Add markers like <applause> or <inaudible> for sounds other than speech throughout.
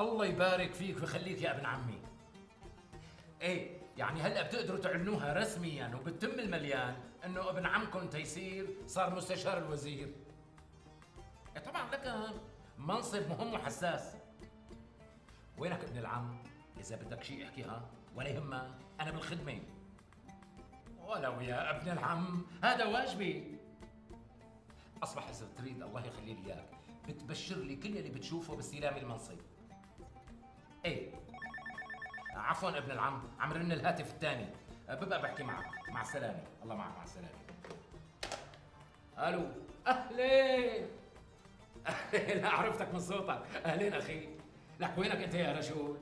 الله يبارك فيك ويخليك يا ابن عمي. إيه يعني هلا بتقدروا تعلنوها رسميا وبتم المليان إنه ابن عمكم تيسير صار مستشار الوزير؟ إيه طبعا لك منصب مهم وحساس. وينك ابن العم؟ إذا بدك شيء احكيها ولا يهمك أنا بالخدمة. ولو يا ابن العم هذا واجبي. أصبح إذا تريد الله يخلي لي إياك بتبشر لي كل اللي بتشوفه باستلام المنصب. إيه؟ عفوا ابن العم عم رن الهاتف الثاني. ببقى بحكي معك. مع السلامة. الله معك مع السلامة. ألو أهلين. أهلين لا عرفتك من صوتك. أهلين أخي. لك وينك أنت يا رجل؟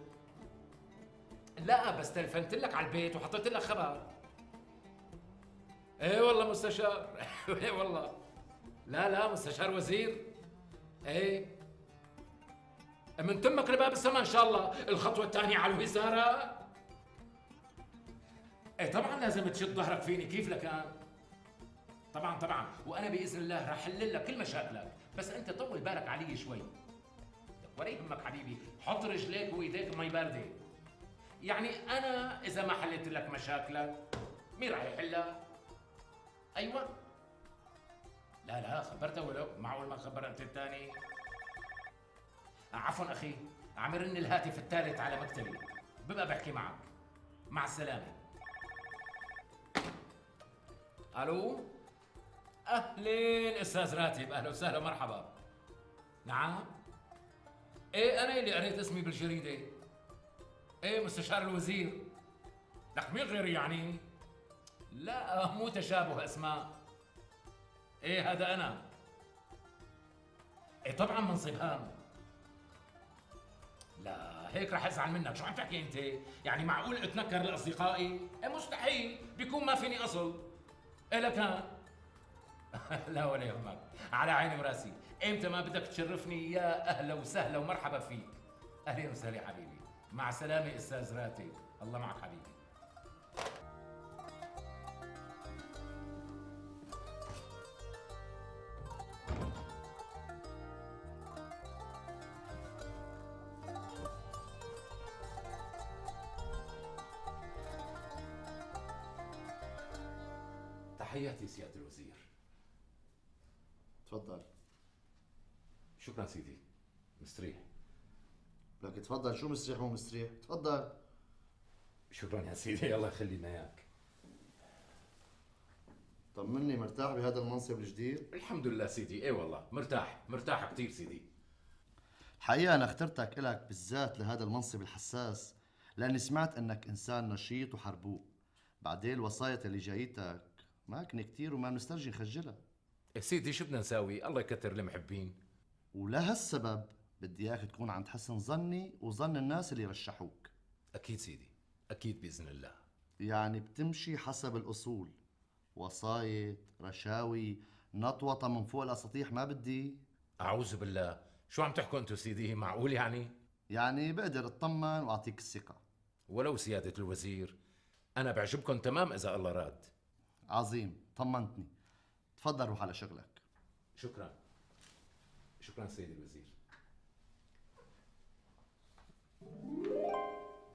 لا بس تلفنت لك على البيت وحطيت لك خبر. إيه والله مستشار؟ <laughs> إيه والله. لا لا مستشار وزير. إيه؟ من تمك لباب السماء إن شاء الله. الخطوة الثانية على الوزارة. إيه طبعا لازم تشد ظهرك فيني. كيف لك طبعا طبعا. وأنا بإذن الله راح احل لك كل مشاكلك. بس أنت طول بالك علي شوي. ولا يهمك حبيبي. حط رجليك وإيديك بمي باردة. يعني أنا إذا ما حليت لك مشاكلك مين راح يحلها؟ أيوه. لا لا خبرته ولو. معقول ما خبر أنت الثاني. عفوا أخي عم يرن الهاتف الثالث على مكتبي. ببقى بحكي معك. مع السلامة. ألو؟ أهلين أستاذ راتب أهلا وسهلا مرحبا. نعم؟ إيه أنا اللي قريت اسمي بالجريدة؟ إيه مستشار الوزير؟ لك مين غيري يعني؟ لا مو تشابه أسماء. إيه هذا أنا؟ إيه طبعا منصب هام. هيك رح أزعل منك. شو عم تحكي أنت؟ يعني معقول أتنكر لأصدقائي؟ إيه مستحيل. بيكون ما فيني أصل. إيه لك <laughs> لا ولا يهمك. على عيني وراسي. إمتى ما بدك تشرفني يا أهلا وسهلا ومرحبا فيك. أهلا وسهلا حبيبي. مع السلامة أستاذ راتب. الله معك حبيبي. سيادة الوزير. تفضل. شكرا سيدي. مستريح. لك تفضل شو مستريح مو مستريح؟ تفضل. شكرا يا سيدي <laughs> الله يخلي لنا اياك طمني مرتاح بهذا المنصب الجديد؟ الحمد لله سيدي. إيه والله مرتاح مرتاح كثير سيدي. الحقيقة أنا اخترتك إلك بالذات لهذا المنصب الحساس لأني سمعت أنك إنسان نشيط وحربوق. بعدين الوصايا اللي جايتك ماكنة كتير وما بنسترجي نخجلها. إيه سيدي شو بدنا نساوي؟ الله يكتر المحبين. ولهالسبب بدي إياك تكون عند حسن ظني وظن الناس اللي رشحوك. أكيد سيدي أكيد بإذن الله. يعني بتمشي حسب الأصول. وصاية رشاوي نطوطة من فوق الأساطيح ما بدي. أعوذ بالله. شو عم تحكوا انتو سيدي؟ معقول يعني؟ يعني بقدر أطمن وأعطيك الثقة. ولو سيادة الوزير أنا بعجبكم تمام إذا الله راد. عظيم طمنتني. تفضل روح على شغلك. شكرا. شكرا سيدي الوزير.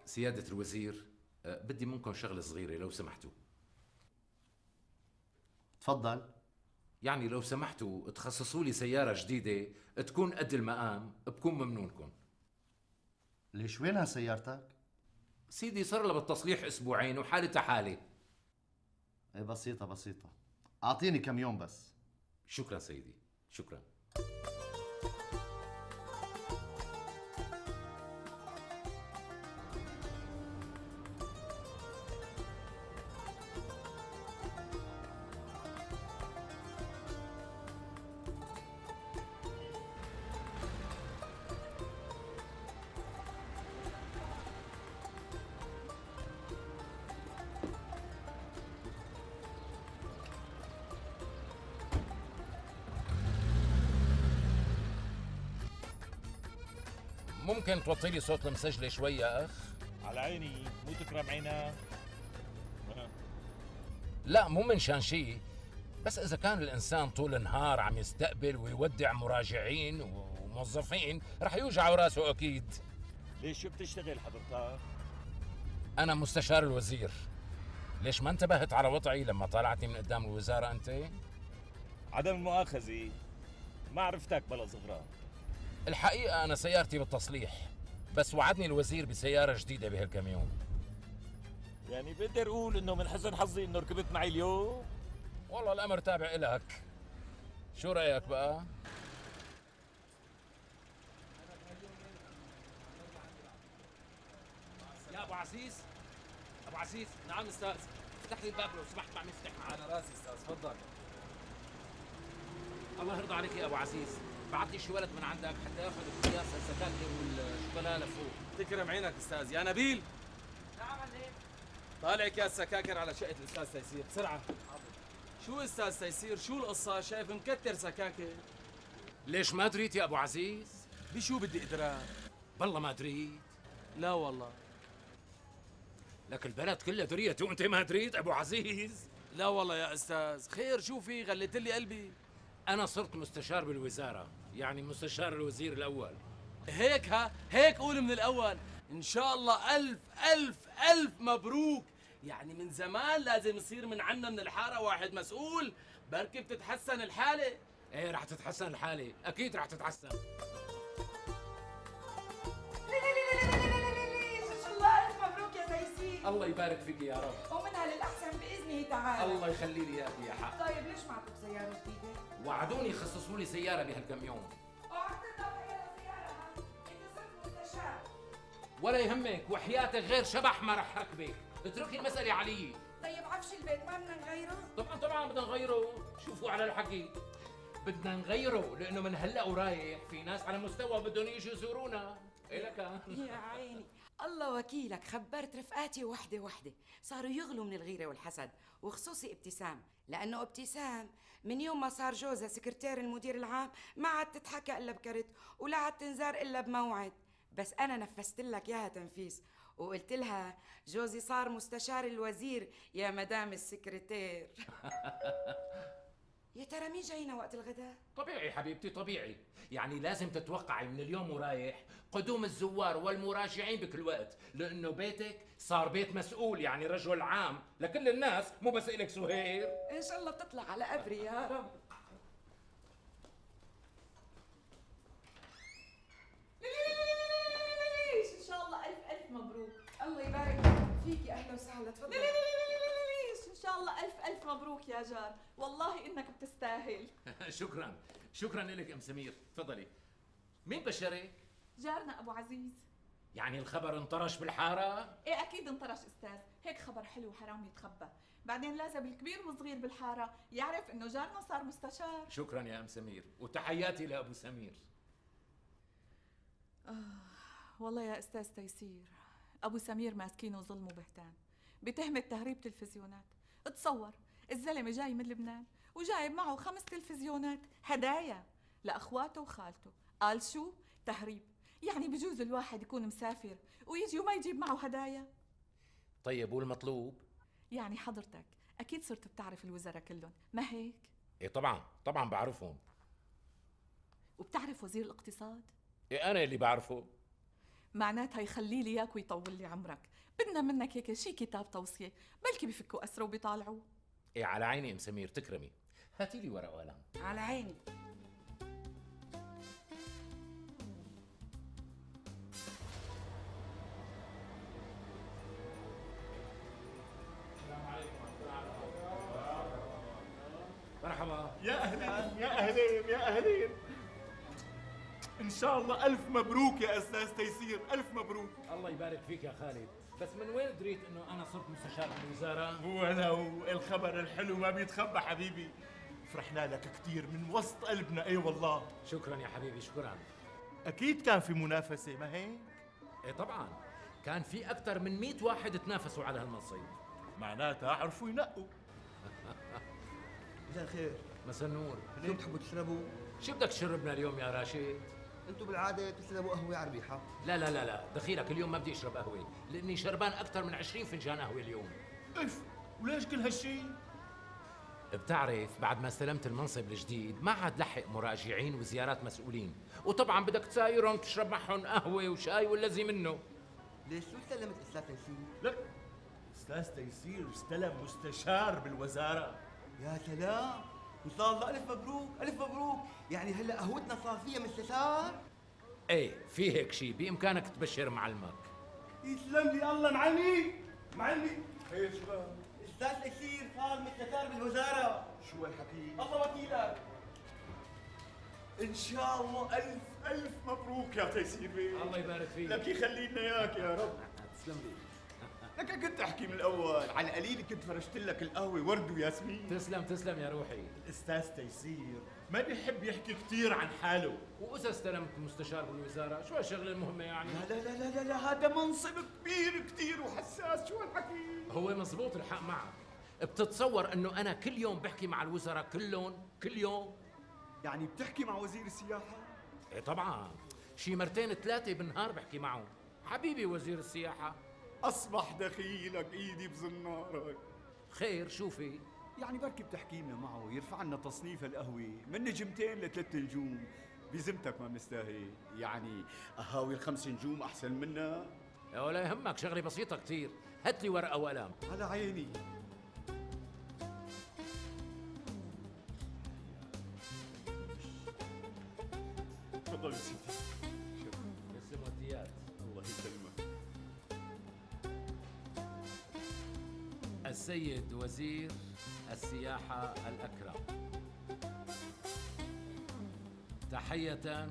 سيادة الوزير أه، بدي منكم شغلة صغيرة لو سمحتوا. تفضل. يعني لو سمحتوا تخصصوا لي سيارة جديدة تكون قد المقام بكون ممنونكم. ليش؟ وينها سيارتك؟ سيدي صار لها بالتصليح أسبوعين وحالتها حالة. بسيطة بسيطة. أعطيني كم يوم بس. شكرا سيدي شكرا. ممكن توطي لي صوت المسجلة شوي يا أخ؟ على عيني مو تكرم عينك لا مو من شان شيء بس إذا كان الإنسان طول النهار عم يستقبل ويودع مراجعين وموظفين رح يوجع راسه أكيد. ليش شو بتشتغل حضرتك؟ أنا مستشار الوزير. ليش ما انتبهت على وضعي لما طلعتني من قدام الوزارة أنت؟ عدم المؤاخذة. ما عرفتك بلا صغرى الحقيقة أنا سيارتي بالتصليح بس وعدني الوزير بسيارة جديدة بهالكم يوم يعني بقدر أقول إنه من حسن حظي إنه ركبت معي اليوم؟ والله الأمر تابع إلك. شو رأيك بقى؟ يا أبو عزيز أبو عزيز نعم أستاذ. افتح لي الباب لو سمحت مع مفتاح على راسي أستاذ تفضل. الله يرضى عليك يا أبو عزيز. بعت لي شي ولد من عندك حتى ياخذ كاس السكاكر والشوكولا لفوق. تكرم عينك أستاذ. يا نبيل. نعم عليك طالع كاس سكاكر على شقة الأستاذ تيسير بسرعة. شو أستاذ تيسير شو القصة؟ شايف مكتر سكاكر. ليش ما دريت يا أبو عزيز؟ بشو بدي إدرى؟ بالله ما دريت. لا والله. لك البلد كلها دريت وأنت ما دريت أبو عزيز. لا والله يا أستاذ. خير شو في؟ غليت لي قلبي. أنا صرت مستشار بالوزارة. يعني مستشار الوزير الأول. هيك ها؟ هيك قول من الأول. إن شاء الله ألف ألف ألف مبروك. يعني من زمان لازم يصير من عنا من الحارة واحد مسؤول. بركي بتتحسن الحالة؟ إيه رح تتحسن الحالة. أكيد رح تتحسن. الله يبارك فيك يا رب. ومنها للأحسن بإذنه تعالى. الله يخلي لي اياك يا حق طيب ليش ما عندك سيارة جديدة؟ وعدوني يخصصوا لي سيارة بهالكم يوم. ولا يهمك وحياتك غير شبح ما رح ركبك اتركي المسألة علي. طيب عفش البيت ما بدنا نغيره؟ طبعا طبعا بدنا نغيره. شوفوا على الحكي بدنا نغيره لأنه من هلأ ورايح. في ناس على مستوى بدهم يجوا يزورونا. إلك يا عيني. الله وكيلك خبرت رفقاتي وحدة وحدة. صاروا يغلوا من الغيرة والحسد وخصوصي ابتسام. لأنه ابتسام من يوم ما صار جوزها سكرتير المدير العام ما عاد تتحكى إلا بكرت ولا عاد تنزار إلا بموعد. بس أنا نفذت لك إياها تنفيس وقلت لها جوزي صار مستشار الوزير يا مدام السكرتير. <laughs> يا ترى مين جاينا وقت الغداء؟ طبيعي حبيبتي طبيعي. يعني لازم تتوقعي من اليوم ورايح قدوم الزوار والمراجعين بكل وقت لأنه بيتك صار بيت مسؤول يعني رجل عام لكل الناس مو بس إلك سهير. إن شاء الله بتطلع على قبري يا رب ليش ان شاء الله الف الف مبروك الله يبارك فيكي أهلا وسهلا تفضلي ليش ان شاء الله الف الف مبروك يا جار. والله إنك بتستاهل. <laughs> شكرا. شكرا لك أم سمير. تفضلي. مين بشرك جارنا أبو عزيز. يعني الخبر انطرش بالحارة؟ إيه أكيد انطرش أستاذ. هيك خبر حلو حرام يتخبى. بعدين لازم الكبير والصغير بالحارة يعرف إنه جارنا صار مستشار. شكرا يا أم سمير. وتحياتي لأبو سمير. والله يا أستاذ تيسير. أبو سمير ماسكينه ظلم وبهتان. بتهمة تهريب تلفزيونات. تصور الزلمة جاي من لبنان وجايب معه خمس تلفزيونات هدايا لأخواته وخالته. قال شو؟ تهريب. يعني بجوز الواحد يكون مسافر ويجي وما يجيب معه هدايا. طيب والمطلوب؟ يعني حضرتك أكيد صرت بتعرف الوزراء كلهم ما هيك؟ إيه طبعا طبعا بعرفهم. وبتعرف وزير الاقتصاد؟ إيه أنا اللي بعرفه. معناتها يخلي لي إياك ويطول لي عمرك. بدنا منك هيك شي كتاب توصية بلكي بفكوا اسره وبيطالعوا. إيه على عيني ام سمير تكرمي. هاتي لي ورقة وقلم. على عيني. مرحبا. يا أهلين يا أهلين يا أهلين. إن شاء الله ألف مبروك يا أستاذ تيسير ألف مبروك. الله يبارك فيك يا خالد. بس من وين دريت إنه أنا صرت مستشار بالوزاره ولو الخبر الحلو ما بيتخبى حبيبي. فرحنا لك كثير من وسط قلبنا. إي والله. شكرا يا حبيبي شكرا. أكيد كان في منافسة ما هيك؟ إيه طبعا. كان في أكثر من 100 واحد تنافسوا على هالمنصب. معناتها عرفوا ينقوا. مساء الخير. مساء النور. شو بتحبوا تشربوا؟ شو بدك تشربنا اليوم يا راشد؟ أنتم بالعادة بتشربوا قهوة على الريحة. لا لا لا لا. دخيلك اليوم ما بدي اشرب قهوة. لأني شربان أكثر من 20 فنجان قهوة اليوم. اف وليش كل هالشي؟ بتعرف بعد ما استلمت المنصب الجديد ما عاد لحق مراجعين وزيارات مسؤولين. وطبعا بدك تسايرهم تشرب معهم قهوة وشاي والذي منه. ليش؟ شو استلمت أستاذ تيسير؟ لك أستاذ تيسير استلم مستشار بالوزارة. يا سلام! ان شاء الله ألف مبروك ألف مبروك. يعني هلأ قهوتنا صار فيها مستشار إيه في هيك شيء بإمكانك تبشر معلمك يسلم لي الله معلمي معلمي خير شباب أستاذ تيسير صار مستشار بالوزارة. شو هالحكي؟ الله وكيلك. إن شاء الله ألف ألف مبروك يا تيسير. بيه الله يبارك فيك. لك يخلي لنا إياك يا رب. تسلم لي. لك كنت أحكي من الأول. على القليل كنت فرشت لك القهوة ورد وياسمين. تسلم تسلم يا روحي. الأستاذ تيسير ما بيحب يحكي كثير عن حاله. واذا استلمت مستشار بالوزارة. شو هالشغلة المهمة يعني؟ لا لا لا لا لا, لا هذا منصب كبير كثير وحساس. شو هالحكي؟ هو مزبوط الحق معك. بتتصور إنه أنا كل يوم بحكي مع الوزراء كلهم؟ كل يوم؟ يعني بتحكي مع وزير السياحة؟ إيه طبعا. شي مرتين ثلاثة بالنهار بحكي معه حبيبي وزير السياحة. أصبح دخيلك إيدي بزنارك خير شوفي يعني بركي بتحكي لنا معه يرفع لنا تصنيف القهوة. من نجمتين لثلاث نجوم. بذمتك ما بنستاهل يعني قهاوي الخمس نجوم أحسن منا؟ ولا يهمك. شغلة بسيطة كثير هات لي ورقة وقلم. على عيني. وزير السياحة الأكرم. تحية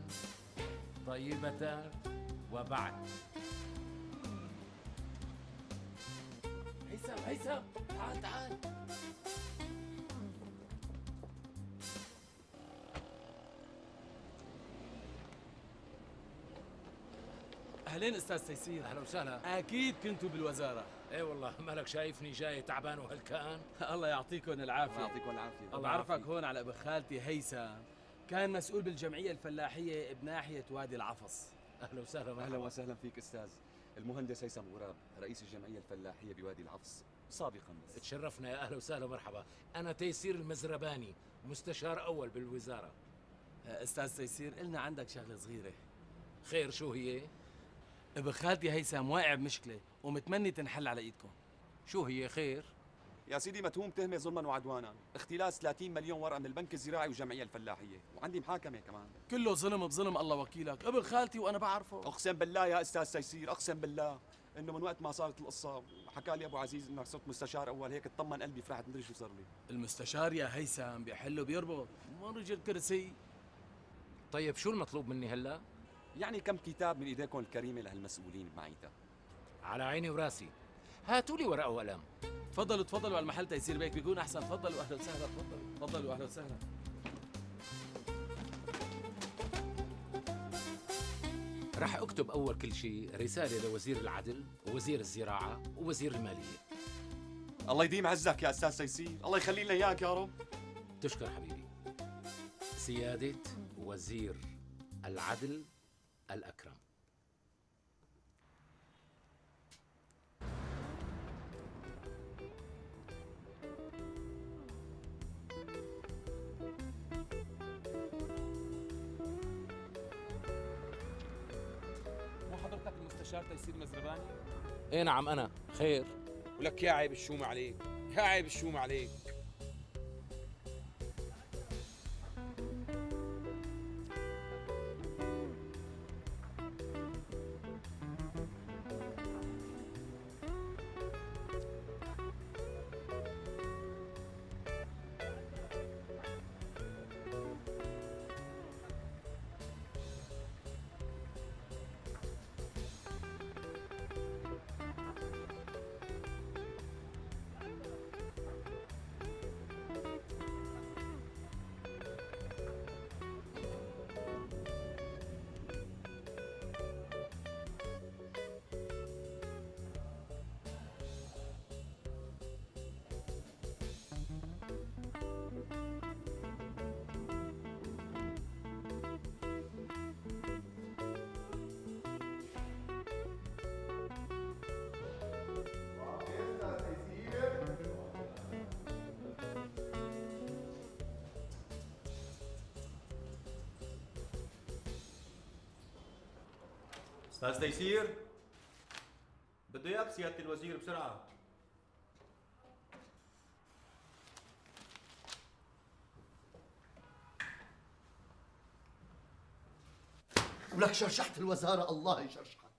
طيبة وبعد. هيثم هيثم تعال تعال. أهلين أستاذ تيسير أهلا وسهلا. أكيد كنتوا بالوزارة. إيه والله مالك شايفني جاي تعبان وهلكان؟ <laughs> الله يعطيكم العافية. يعطيكم العافية. الله بعرفك هون على ابن خالتي هيثم كان مسؤول بالجمعية الفلاحية بناحية وادي العفص. أهلا وسهلا أهلا وسهلا فيك أستاذ. المهندس هيثم غراب رئيس الجمعية الفلاحية بوادي العفص. سابقا تشرفنا يا أهلا وسهلا مرحبا أنا تيسير المزرباني مستشار أول بالوزارة. أستاذ تيسير قلنا عندك شغلة صغيرة. خير شو هي؟ ابن خالتي هيثم واقع بمشكلة. ومتمني تنحل على إيدكم. شو هي خير؟ يا سيدي متهوم تهمة ظلما وعدوانا. اختلاس 30 مليون ورقة من البنك الزراعي والجمعيه الفلاحية. وعندي محاكمة كمان. كله ظلم بظلم الله وكيلك. ابن خالتي وأنا بعرفه. أقسم بالله يا أستاذ تيسير أقسم بالله إنه من وقت ما صارت القصة حكى لي أبو عزيز إنك صرت مستشار أول. هيك اطمن قلبي فرحت مدري شو صار لي. المستشار يا هيثم بيحل وبيربط. مو رجل كرسي. طيب شو المطلوب مني هلا؟ يعني كم كتاب من إيديكم الكريمة لهالمسؤولين بمعيتها على عيني وراسي. هاتوا لي ورقه وقلم تفضلوا تفضلوا على المحل تيسير بيك بيكون أحسن. تفضلوا أهلا وسهلا. تفضلوا تفضلوا أهلا وسهلا. رح أكتب أول كل شيء رسالة لوزير العدل ووزير الزراعة ووزير المالية. الله يديم عزك يا أستاذ تيسير. الله يخلي لنا إياك يا رب. تشكر حبيبي. سيادة وزير العدل الأكرم. المستشار تيسير مزرباني؟ إيه نعم أنا. خير. ولك يا عيب الشوم عليك يا عيب الشوم عليك. أستاذ تيسير. بده اياك سياده الوزير بسرعة. ولك شرشحت الوزارة الله يشرشحك.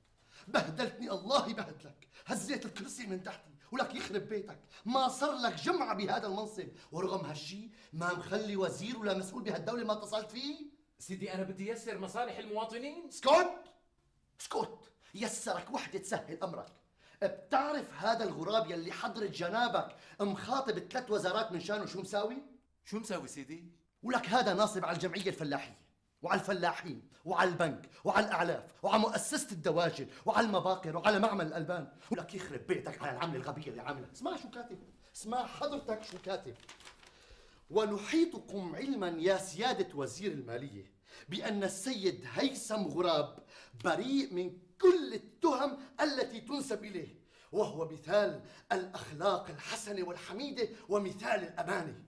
بهدلتني الله يبهدلك. هزيت الكرسي من تحتي ولك يخرب بيتك. ما صار لك جمعة بهذا المنصب. ورغم هالشي ما مخلي وزير ولا مسؤول بهالدولة ما اتصلت فيه. سيدي أنا بدي يسر مصالح المواطنين. اسكت اسكت. يسرك وحدة تسهل أمرك. بتعرف هذا الغراب يلي حضرة جنابك مخاطب ثلاث وزارات من شانه شو مساوي؟ شو مساوي سيدي؟ ولك هذا ناصب على الجمعية الفلاحية وعلى الفلاحين وعلى البنك وعلى الأعلاف وعلى مؤسسة الدواجن وعلى المباقر وعلى معمل الألبان. ولك يخرب بيتك على العملة الغبية اللي عاملها. اسمع شو كاتب. اسمع حضرتك شو كاتب. ونحيطكم علما يا سيادة وزير المالية. بأن السيد هيثم غراب بريء من كل التهم التي تنسب إليه وهو مثال الأخلاق الحسنة والحميدة ومثال الأمانة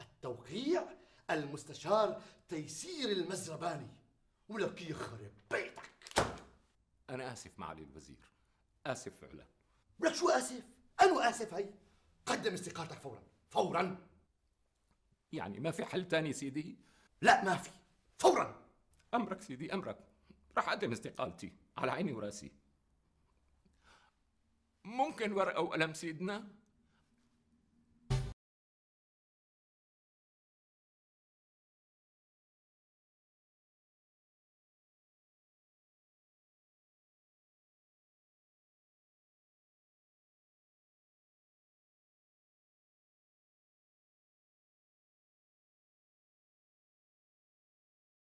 التوقيع المستشار تيسير المزرباني ولك يخرب بيتك. أنا آسف معالي الوزير. آسف فعلا. ولك شو آسف؟ أنا آسف هي. قدم استقالتك فورا. فورا. يعني ما في حل تاني سيدي؟ لا ما في. فورا. أمرك سيدي أمرك. راح أقدم استقالتي على عيني ورأسي. ممكن ورقة وقلم سيدنا؟